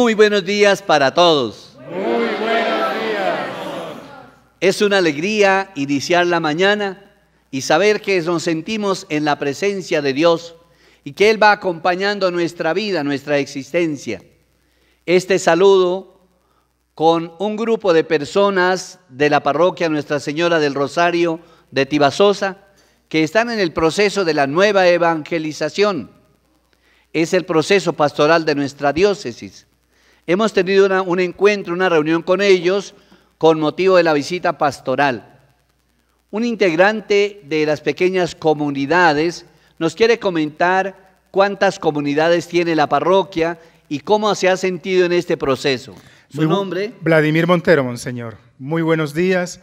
Muy buenos días para todos. Muy buenos días. Es una alegría iniciar la mañana y saber que nos sentimos en la presencia de Dios y que Él va acompañando nuestra vida, nuestra existencia. Este saludo con un grupo de personas de la parroquia Nuestra Señora del Rosario de Tibasosa que están en el proceso de la nueva evangelización. Es el proceso pastoral de nuestra diócesis. Hemos tenido un encuentro, una reunión con ellos con motivo de la visita pastoral. Un integrante de las pequeñas comunidades nos quiere comentar cuántas comunidades tiene la parroquia y cómo se ha sentido en este proceso. ¿Su nombre? Vladimir Montero, monseñor. Muy buenos días.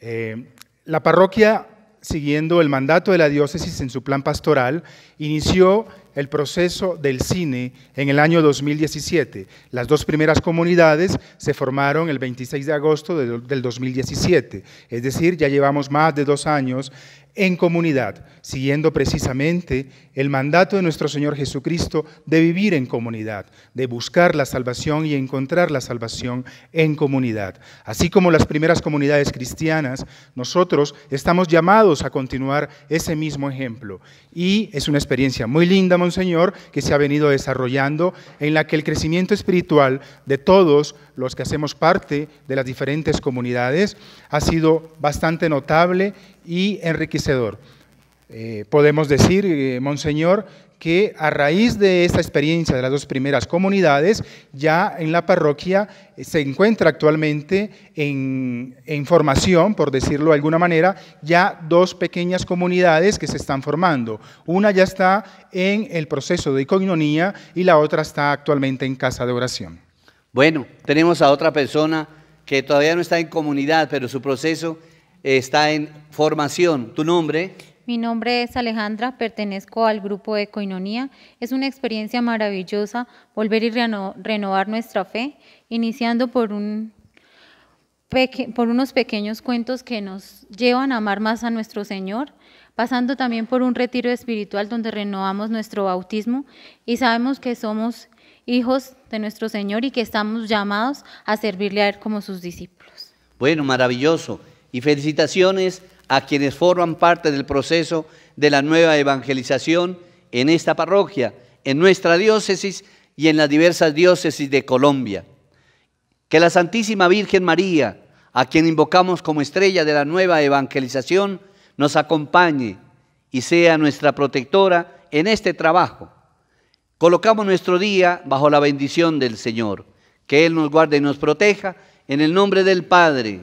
Eh, la parroquia, siguiendo el mandato de la diócesis en su plan pastoral, inició el proceso del cine en el año 2017. Las dos primeras comunidades se formaron el 26 de agosto del 2017, es decir, ya llevamos más de dos años en comunidad, siguiendo precisamente el mandato de nuestro Señor Jesucristo de vivir en comunidad, de buscar la salvación y encontrar la salvación en comunidad. Así como las primeras comunidades cristianas, nosotros estamos llamados a continuar ese mismo ejemplo. Y es una experiencia muy linda, Monseñor, que se ha venido desarrollando en la que el crecimiento espiritual de todos los que hacemos parte de las diferentes comunidades ha sido bastante notable y enriquecedor. Eh, podemos decir, eh, Monseñor, que a raíz de esta experiencia de las dos primeras comunidades, ya en la parroquia eh, se encuentra actualmente en, en, formación, por decirlo de alguna manera, ya dos pequeñas comunidades que se están formando. Una ya está en el proceso de coinonía y la otra está actualmente en casa de oración. Bueno, tenemos a otra persona que todavía no está en comunidad, pero su proceso está en formación. ¿Tu nombre? Mi nombre es Alejandra, pertenezco al grupo de Coinonía. Es una experiencia maravillosa volver y renovar nuestra fe, iniciando por, por unos pequeños cuentos que nos llevan a amar más a nuestro Señor, pasando también por un retiro espiritual donde renovamos nuestro bautismo y sabemos que somos hijos de nuestro Señor y que estamos llamados a servirle a Él como sus discípulos. Bueno, maravilloso. Y felicitaciones a quienes forman parte del proceso de la nueva evangelización en esta parroquia, en nuestra diócesis y en las diversas diócesis de Colombia. Que la Santísima Virgen María, a quien invocamos como estrella de la nueva evangelización, nos acompañe y sea nuestra protectora en este trabajo Colocamos nuestro día bajo la bendición del Señor. Que Él nos guarde y nos proteja en el nombre del Padre